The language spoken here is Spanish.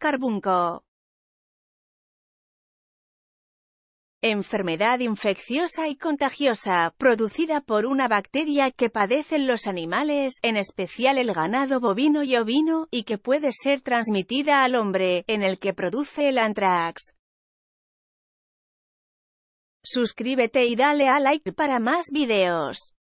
Carbunco. Enfermedad infecciosa y contagiosa, producida por una bacteria que padecen los animales, en especial el ganado bovino y ovino, y que puede ser transmitida al hombre, en el que produce el antrax. Suscríbete y dale a like para más videos.